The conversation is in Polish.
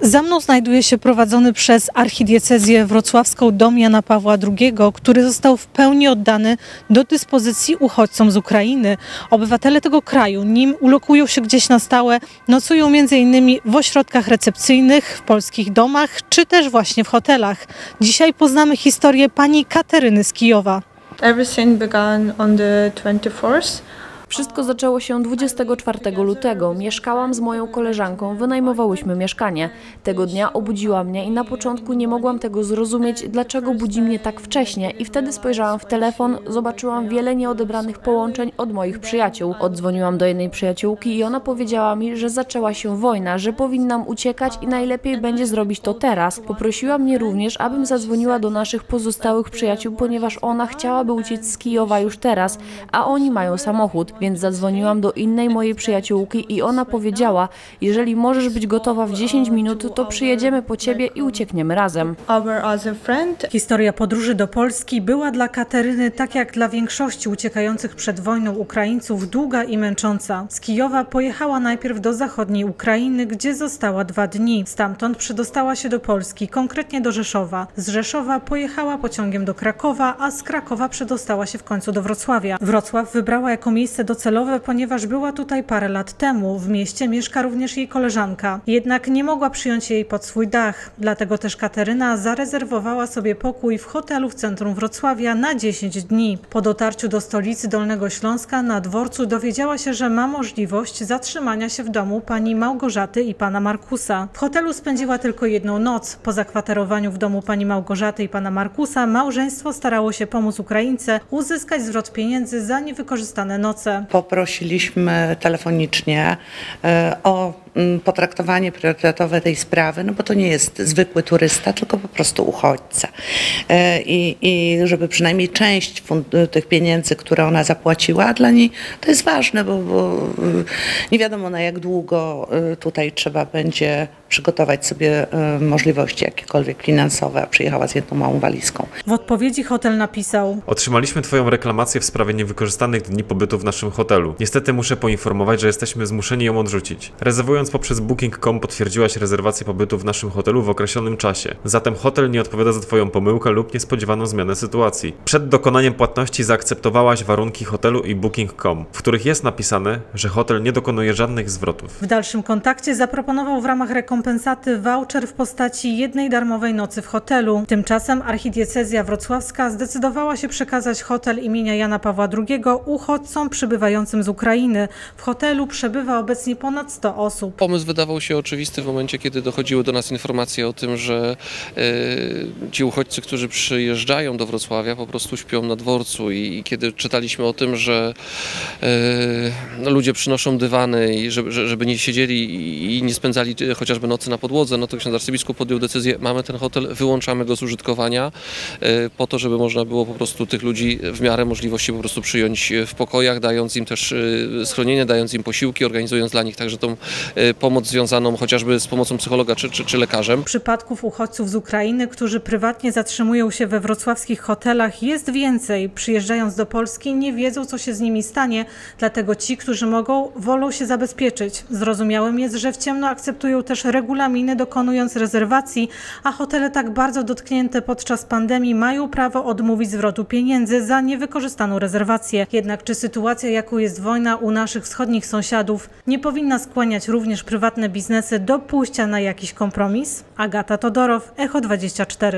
Za mną znajduje się prowadzony przez archidiecezję wrocławską dom Jana Pawła II, który został w pełni oddany do dyspozycji uchodźcom z Ukrainy. Obywatele tego kraju, nim ulokują się gdzieś na stałe, nocują m.in. w ośrodkach recepcyjnych, w polskich domach, czy też właśnie w hotelach. Dzisiaj poznamy historię pani Kateryny z Kijowa. Everything began on the 24th. Wszystko zaczęło się 24 lutego. Mieszkałam z moją koleżanką, wynajmowałyśmy mieszkanie. Tego dnia obudziła mnie i na początku nie mogłam tego zrozumieć, dlaczego budzi mnie tak wcześnie. I wtedy spojrzałam w telefon, zobaczyłam wiele nieodebranych połączeń od moich przyjaciół. Oddzwoniłam do jednej przyjaciółki i ona powiedziała mi, że zaczęła się wojna, że powinnam uciekać i najlepiej będzie zrobić to teraz. Poprosiła mnie również, abym zadzwoniła do naszych pozostałych przyjaciół, ponieważ ona chciałaby uciec z Kijowa już teraz, a oni mają samochód więc zadzwoniłam do innej mojej przyjaciółki i ona powiedziała, jeżeli możesz być gotowa w 10 minut, to przyjedziemy po ciebie i uciekniemy razem. Historia podróży do Polski była dla Kateryny, tak jak dla większości uciekających przed wojną Ukraińców, długa i męcząca. Z Kijowa pojechała najpierw do zachodniej Ukrainy, gdzie została dwa dni. Stamtąd przedostała się do Polski, konkretnie do Rzeszowa. Z Rzeszowa pojechała pociągiem do Krakowa, a z Krakowa przedostała się w końcu do Wrocławia. Wrocław wybrała jako miejsce docelowe, ponieważ była tutaj parę lat temu. W mieście mieszka również jej koleżanka. Jednak nie mogła przyjąć jej pod swój dach. Dlatego też Kateryna zarezerwowała sobie pokój w hotelu w centrum Wrocławia na 10 dni. Po dotarciu do stolicy Dolnego Śląska na dworcu dowiedziała się, że ma możliwość zatrzymania się w domu pani Małgorzaty i pana Markusa. W hotelu spędziła tylko jedną noc. Po zakwaterowaniu w domu pani Małgorzaty i pana Markusa małżeństwo starało się pomóc Ukraińce uzyskać zwrot pieniędzy za niewykorzystane noce. Poprosiliśmy telefonicznie e, o potraktowanie priorytetowe tej sprawy, no bo to nie jest zwykły turysta, tylko po prostu uchodźca. E, I, i żeby przynajmniej część fund- tych pieniędzy, które ona zapłaciła, dla niej to jest ważne, bo, bo y, nie wiadomo na jak długo y, tutaj trzeba będzie przygotować sobie y, możliwości jakiekolwiek finansowe, a przyjechała z jedną małą walizką. W odpowiedzi hotel napisał: Otrzymaliśmy Twoją reklamację w sprawie niewykorzystanych dni pobytu w naszym hotelu. Niestety muszę poinformować, że jesteśmy zmuszeni ją odrzucić. Rezerwując poprzez Booking.com potwierdziłaś rezerwację pobytu w naszym hotelu w określonym czasie. Zatem hotel nie odpowiada za Twoją pomyłkę lub niespodziewaną zmianę sytuacji. Przed dokonaniem płatności zaakceptowałaś warunki hotelu i Booking.com, w których jest napisane, że hotel nie dokonuje żadnych zwrotów. W dalszym kontakcie zaproponował w ramach rekompensaty voucher w postaci jednej darmowej nocy w hotelu. Tymczasem archidiecezja wrocławska zdecydowała się przekazać hotel imienia Jana Pawła II uchodźcom przybywającym z Ukrainy. W hotelu przebywa obecnie ponad 100 osób. Pomysł wydawał się oczywisty w momencie, kiedy dochodziły do nas informacje o tym, że e, ci uchodźcy, którzy przyjeżdżają do Wrocławia, po prostu śpią na dworcu. I, kiedy czytaliśmy o tym, że e, no, ludzie przynoszą dywany, i żeby, że- żeby nie siedzieli i- nie spędzali e, chociażby nocy na podłodze, no to ksiądz arcybiskup podjął decyzję: mamy ten hotel, wyłączamy go z użytkowania, po to, żeby można było po prostu tych ludzi w miarę możliwości po prostu przyjąć w pokojach, dając im też schronienie, dając im posiłki, organizując dla nich także tą pomoc związaną chociażby z pomocą psychologa czy, czy, czy lekarzem. Przypadków uchodźców z Ukrainy, którzy prywatnie zatrzymują się we wrocławskich hotelach jest więcej. Przyjeżdżając do Polski nie wiedzą, co się z nimi stanie, dlatego ci, którzy mogą, wolą się zabezpieczyć. Zrozumiałym jest, że w ciemno akceptują też regulaminy, dokonując rezerwacji, a hotele tak bardzo dotknięte podczas pandemii mają prawo odmówić zwrotu pieniędzy za niewykorzystaną rezerwację. Jednak czy sytuacja, jaką jest wojna u naszych wschodnich sąsiadów, nie powinna skłaniać również prywatne biznesy do pójścia na jakiś kompromis? Agata Todorow, Echo 24.